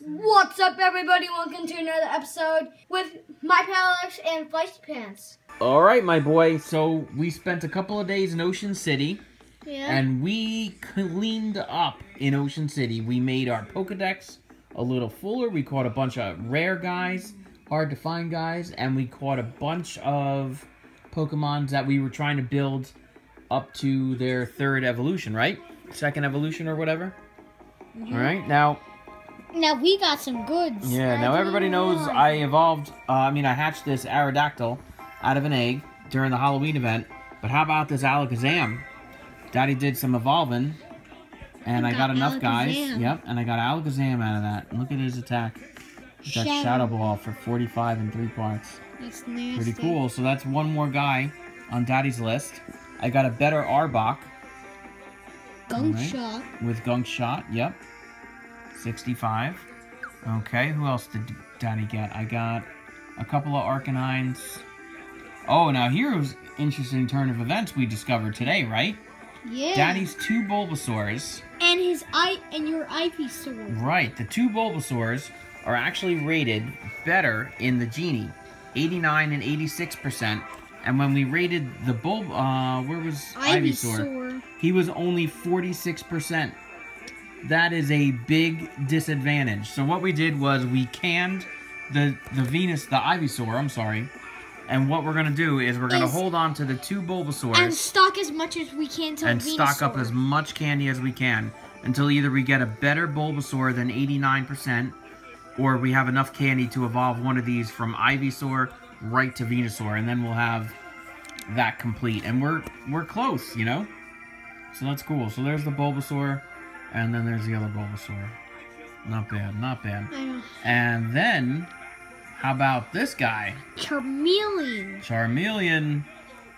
What's up, everybody? Welcome to another episode with my pal Alex and Feisty Pants. All right, my boy. So we spent a couple of days in Ocean City, Yeah. and we cleaned up in Ocean City. We made our Pokedex a little fuller. We caught a bunch of rare guys, hard to find guys, and we caught a bunch of Pokemons that we were trying to build up to their third evolution, right? Second evolution or whatever. Mm-hmm. All right, now now we got some goods. Yeah, now everybody knows I evolved, uh, I mean, I hatched this Aerodactyl out of an egg during the Halloween event. But how about this Alakazam? Daddy did some evolving, and You I got, got enough guys. Yep, and I got Alakazam out of that. Look at his attack. With That Shadow. Shadow Ball for 45 and 3 parts. That's nasty. Pretty cool. So that's one more guy on Daddy's list. I got a better Arbok Gunk Alright. shot. with Gunk Shot. Yep. 65. Okay, who else did Daddy get? I got a couple of Arcanines. Oh, now here's interesting turn of events we discovered today, right? Yeah. Daddy's two Bulbasaurs. and his eye and your Ivysaur. Right, the two Bulbasaurs are actually rated better in the Genie. 89 and 86%. And when we rated the Bulb, uh, where was Ivysaur? Ivysaur. He was only 46%. That is a big disadvantage. So what we did was we canned the the Venus, the Ivysaur, I'm sorry. And what we're going to do is we're going to hold on to the two Bulbasaurs And stock as much as we can to and stock up as much candy as we can until either we get a better Bulbasaur than 89% or we have enough candy to evolve one of these from Ivysaur right to Venusaur and then we'll have that complete and we're we're close, you know? So that's cool. So there's the Bulbasaur and then there's the other Bulbasaur. Not bad, not bad. And then how about this guy? Charmeleon. Charmeleon.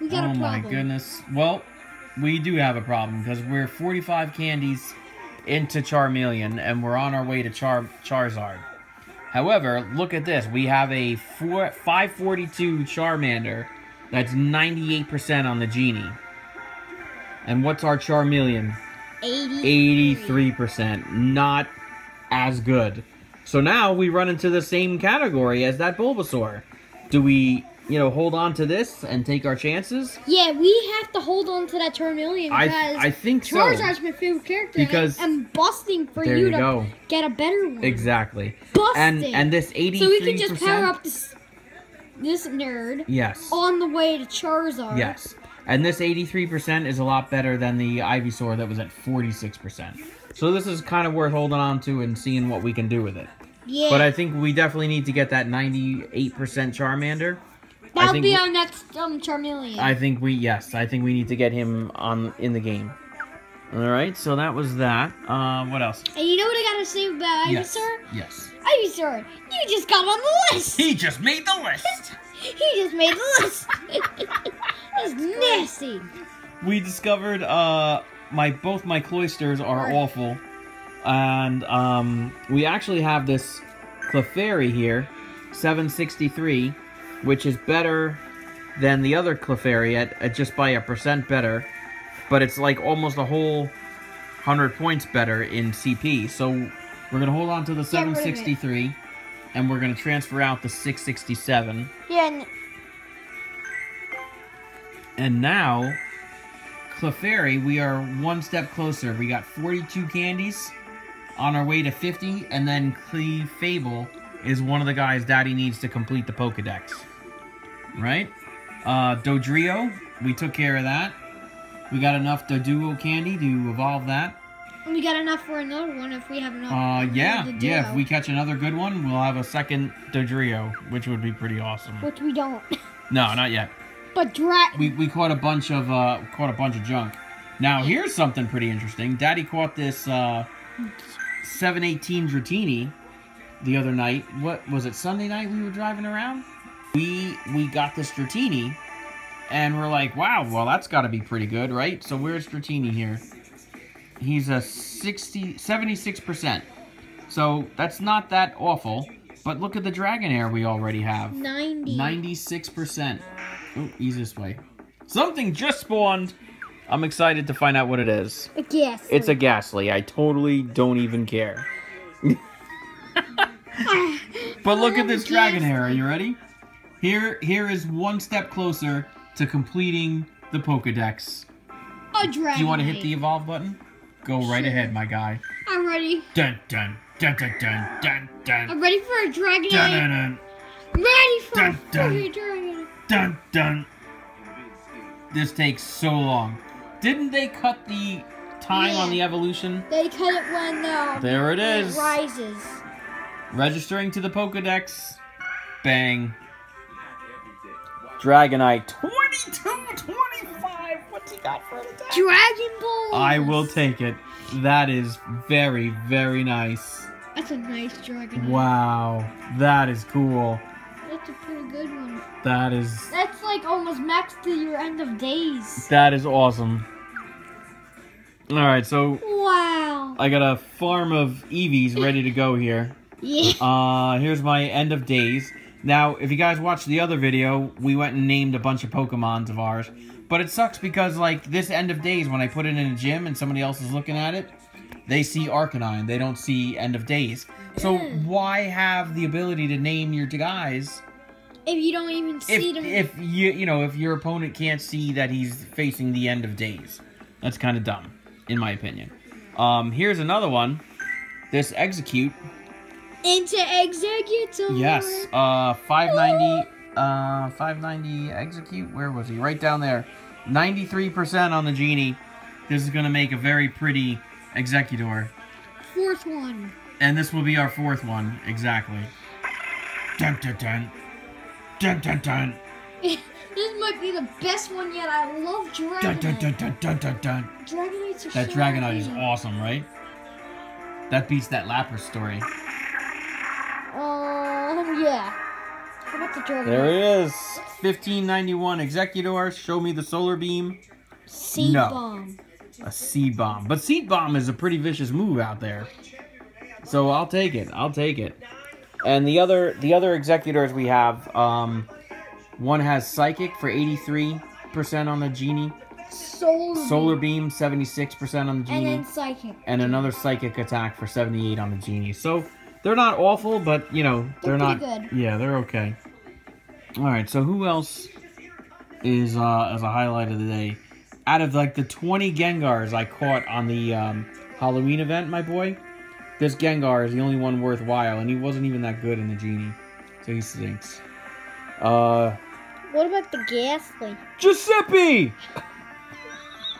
We got oh a problem. my goodness. Well, we do have a problem because we're 45 candies into Charmeleon and we're on our way to Char Charizard. However, look at this. We have a four, 542 Charmander that's 98% on the Genie. And what's our Charmeleon? 80. 83%. Not as good. So now we run into the same category as that Bulbasaur. Do we, you know, hold on to this and take our chances? Yeah, we have to hold on to that Charmeleon I because I think so. Charizard's my favorite character. Because- and I'm busting for you, you to go. get a better one. Exactly. Busting. And and this 83%. so we can just power up this this nerd Yes. on the way to Charizard. Yes. And this 83% is a lot better than the Ivysaur that was at 46%. So this is kind of worth holding on to and seeing what we can do with it. Yeah. But I think we definitely need to get that 98% Charmander. I That'll think be we- our next um Charmeleon. I think we yes, I think we need to get him on in the game. All right, so that was that. Uh, what else? and you know what I gotta say about Yes. Ivysaur? Yes. Ivysaur, you just got on the list. He just made the list. he just made the list. That's nasty. we discovered uh my both my Cloysters are awful, and um we actually have this Clefairy here, 763, which is better than the other Clefairy at, at just by a percent better, but it's like almost a whole hundred points better in CP. So we're gonna hold on to the Get rid of it. 763, and we're gonna transfer out the 667. Yeah, and now, Clefairy, we are one step closer. We got 42 candies on our way to 50, and then Clefable is one of the guys Daddy needs to complete the Pokedex. Right? Uh, Dodrio, we took care of that. We got enough Doduo candy to evolve that. And we got enough for another one if we have enough. Uh, yeah, yeah. If we catch another good one, we'll have a second Dodrio, which would be pretty awesome. which we don't. No, not yet. But dra- we, we caught a bunch of uh caught a bunch of junk. Now here's something pretty interesting. Daddy caught this uh 718 Dratini the other night. What was it? Sunday night we were driving around. We we got this Dratini, and we're like, wow, well that's got to be pretty good, right? So where's Dratini here? He's a 60 76 percent. So that's not that awful. But look at the Dragonair we already have. 90. 96%. Oh, easiest way. Something just spawned. I'm excited to find out what it is. Yes. It's a Gastly. I totally don't even care. But look at this Dragonair. Are you ready? Here, here is one step closer to completing the Pokedex. A dragon. Do you want to hit the evolve button? Go right Sure. ahead, my guy. I'm ready. Dun dun dun dun dun dun dun I'm ready for a dragon. dun dun dun Ready for Dun, a dun. dragon. Dun dun. This takes so long. Didn't they cut the time on the evolution? They cut it when uh, There it it is. rises. Registering to the Pokedex. Bang. Dragonite 22 25. What's he got for an attack? Dragon Ball. I will take it. That is very, very nice. That's a nice dragon. Wow. That is cool. That's a pretty good one. That is That's like almost max to your end of days. that is awesome. Alright, so Wow. I got a farm of Eevees ready to go here. Yeah. Uh, here's my end of days. Now, if you guys watched the other video, we went and named a bunch of Pokemons of ours. But it sucks because, like, this end of days, when I put it in a gym and somebody else is looking at it, they see Arcanine. They don't see end of days. So why have the ability to name your guys If you don't even if, see them. if you you know if your opponent can't see that he's facing the end of days? That's kind of dumb, in my opinion. Um, here's another one. This Exeggcute into Exeggutor. Yes, uh, 590, uh, 590 Exeggcute. Where was he? Right down there. 93% on the genie. This is gonna make a very pretty Exeggutor, Fourth one. and this will be our fourth one exactly. Dun dun dun, dun dun dun, this might be the best one yet. I love Dragonite. dun dun dun dun dun dun dun. Dragonites are That so Dragonite is awesome, right? That beats that Lapras story. Um, yeah. How about the Dragonite? There it is. 1591 Exeggutor. Show me the solar beam. Seed No. bomb. A seed bomb. But seed bomb is a pretty vicious move out there. So I'll take it. I'll take it. And the other the other Exeggutors we have, um, one has psychic for 83% on the genie, Solar. solar beam 76% on the And genie, then psychic. and another psychic attack for 78 on the genie. So they're not awful, but you know they're, They're not. good. Yeah, they're okay. All right. So who else is uh, as a highlight of the day? Out of like the 20 Gengars I caught on the um, Halloween event, my boy, this Gengar is the only one worthwhile, and he wasn't even that good in the genie, so he stinks. Uh, What about the Gastly? Giuseppe.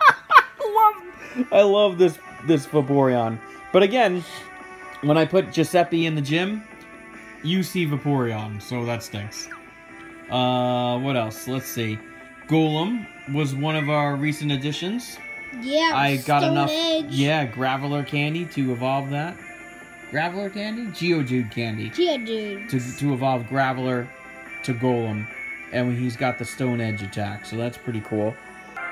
I love, I love this this Vaporeon. But again, when I put Giuseppe in the gym, you see Vaporeon, so that stinks. Uh, what else? Let's see. Golem was one of our recent additions. Yeah. I got enough, Edge. yeah, Graveler candy to evolve that. Graveler candy, Geodude candy Yeah, dude. to to evolve Graveler to Golem, and he's got the Stone Edge attack, so that's pretty cool.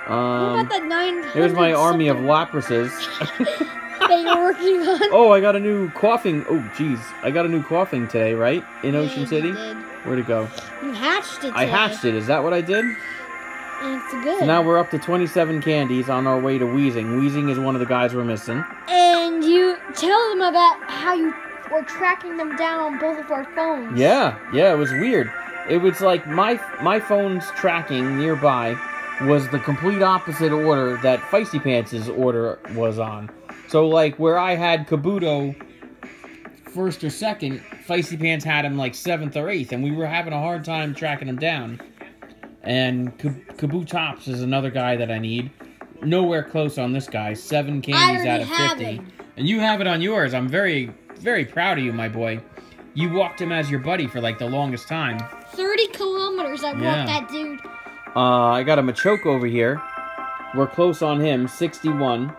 Um, about the 900 here's my army of Laprases. that you're working on? oh, I got a new Koffing. Oh, jeez, I got a new Koffing today, right? In Ocean you City. did. Where'd it go? You hatched it. I hatched it. Is that what I did? And it's good. So now we're up to 27 candies on our way to Wheezing. Wheezing is one of the guys we're missing. and tell them about how you were tracking them down on both of our phones. Yeah, yeah, it was weird. It was like my my phone's tracking nearby was the complete opposite order that Feisty Pants' order was on. So like where I had Kabuto first or second, Feisty Pants had him like seventh or eighth, and we were having a hard time tracking him down. And Kab- Kabutops is another guy that I need. Nowhere close on this guy. Seven candies out of fifty. him. And you have it on yours. I'm very, very proud of you, my boy. You walked him as your buddy for like the longest time. 30 kilometers I Yeah. walked that dude. Uh, I got a Machoke over here. We're close on him, 61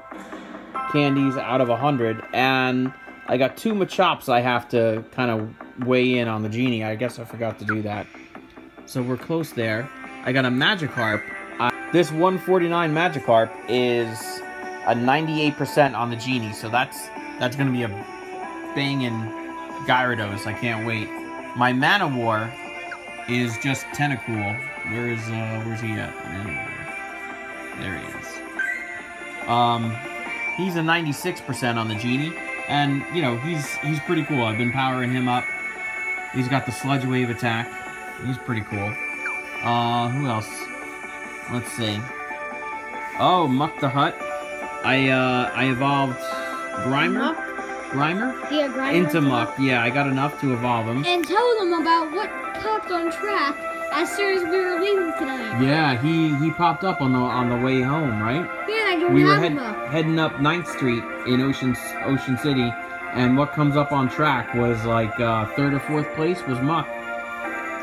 candies out of 100. And I got two Machops I have to kind of weigh in on the Genie. I guess I forgot to do that. So we're close there. I got a Magikarp. Uh, this 149 Magikarp is a 98% on the Genie. So that's that's going to be a banging Gyarados. I can't wait. My Manowar is just Tentacool. Where is uh where's he at? There he is. Um he's a 96% on the genie. And you know, he's he's pretty cool. I've been powering him up. He's got the sludge wave attack. He's pretty cool. Uh, who else? Let's see. Oh, Muk the Hut. I uh, I evolved Grimer. Muk? Grimer Yeah, Grimer. into Muk. Yeah, I got enough to evolve him. And tell them about what popped on track as soon as we were leaving tonight. Yeah, he he popped up on the on the way home, right? Yeah, I We were head, heading up 9th Street in Ocean Ocean City, and what comes up on track was like uh, third or fourth place was Muk.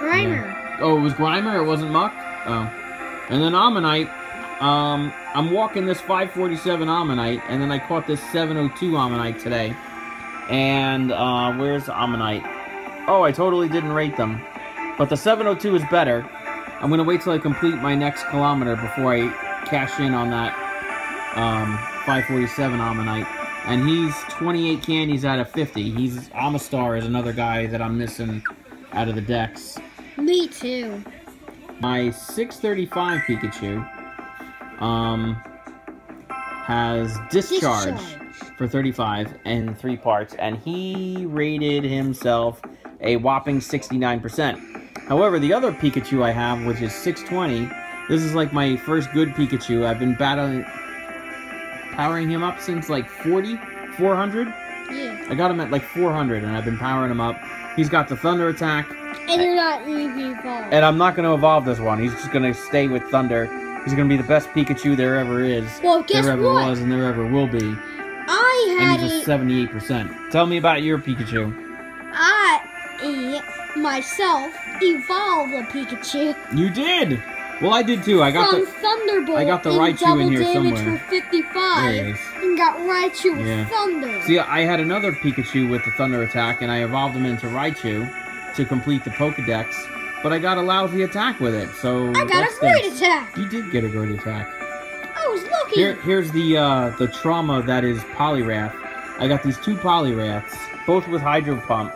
Grimer. Oh, it was Grimer. It wasn't Muk. Oh, and then Omanyte. Um, I'm walking this 547 Omanyte, and then I caught this 702 Omanyte today. And uh, where's the Omanyte? Oh, I totally didn't rate them, but the 702 is better. I'm gonna wait till I complete my next kilometer before I cash in on that um, 547 Omanyte. And he's 28 candies out of 50. He's Omastar is another guy that I'm missing out of the decks. Me too. My 635 Pikachu um, has discharge, for 35 and three parts, and he rated himself a whopping 69%. However, the other Pikachu I have, which is 620, this is like my first good Pikachu. I've been battling, powering him up since like 40, 400. Yeah. I got him at like 400, and I've been powering him up. He's got the Thunder attack, And you're not evolved. and I'm not going to evolve this one. He's just going to stay with Thunder. He's going to be the best Pikachu there ever is, well, guess there ever what? was, and there ever will be. I And had he's a a, 78%. Tell me about your Pikachu. I myself evolved a Pikachu You did! Well, I did too. I got from the. Thunderbolt. I got the Raichu in here somewhere. for There 55 he is. and got Raichu with Yeah. Thunder. See, I had another Pikachu with the Thunder attack, and I evolved him into Raichu to complete the Pokedex, but I got a lousy attack with it, so. I got a great attack. You did get a great attack. I was lucky. Here, here's the uh, the trauma that is Poliwrath. I got these two Poliwraths, both with Hydro Pump,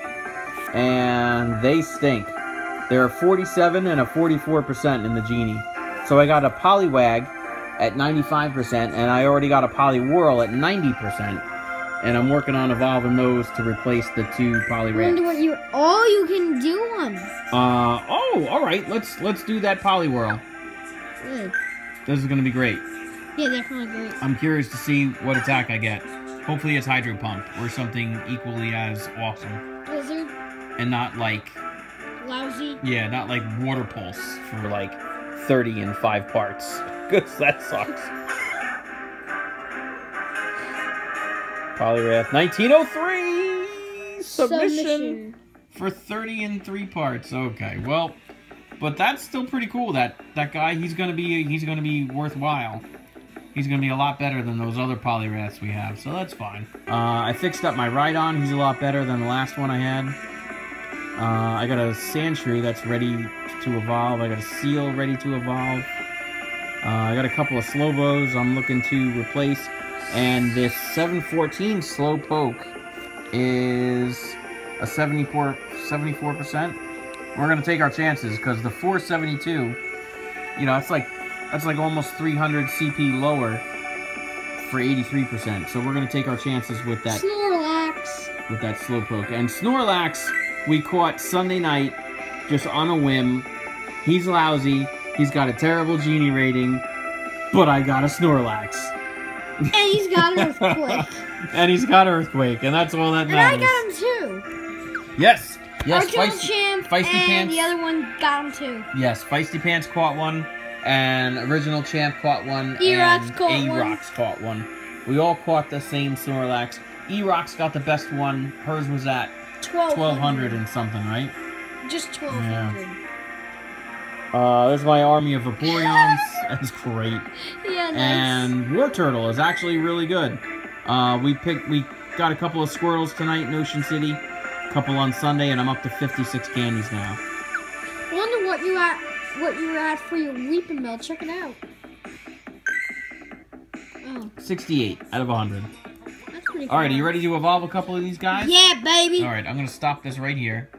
and they stink. There are 47 and a 44% in the Genie. So I got a Poliwag at 95%, and I already got a Poliwhirl at 90%. And I'm working on evolving those to replace the two I wonder what you all you can do on. Uh oh, all right. Let's let's do that Poliwhirl. Good. This is gonna be great. Yeah, definitely great. I'm curious to see what attack I get. Hopefully it's Hydro Pump or something equally as awesome. Blizzard, And not like, lousy. yeah, not like Water Pulse for like 30 and 5 parts. Because that sucks. Poliwrath 1903! Submission, for 30 and 3 parts. Okay, well, but that's still pretty cool. That that guy, he's gonna be he's gonna be worthwhile. He's gonna be a lot better than those other Poliwraths we have, so that's fine. Uh, I fixed up my Rhydon. He's a lot better than the last one I had. Uh, I got a Sandshrew that's ready to evolve. I got a Seel ready to evolve. Uh, I got a couple of Slowbros I'm looking to replace. And this 714 Slowpoke is a 74, 74%. We're going to take our chances because the 472, you know, that's like that's like almost 300 CP lower for 83%. So we're going to take our chances with that Snorlax. with that Slowpoke. And Snorlax, we caught Sunday night just on a whim. He's lousy. He's got a terrible genie rating, but I got a Snorlax. And he's got earthquake. and he's got Earthquake, and that's all that matters. and I got him too. Yes, yes, Original feisty, champ Feisty and Pants. the other one got him too. yes, feisty pants caught one, and original champ caught one, Erox and caught one. Arox caught one. We all caught the same Snorlax. Erox got the best one. Hers was at 1200. 1200 and something, right? Just 1200. Yeah. Uh, there's my army of Vaporeons. That's great. Yeah, nice. And Wartortle is actually really good. Uh, we picked, we got a couple of Squirtles tonight in Ocean City, a couple on Sunday, and I'm up to 56 candies now. Wonder what you at what you were at for your Weepinbell. Check it out. Oh, 68 out of 100. that's pretty cool. All right, are you ready to evolve a couple of these guys? Yeah, baby. All right, I'm gonna stop this right here.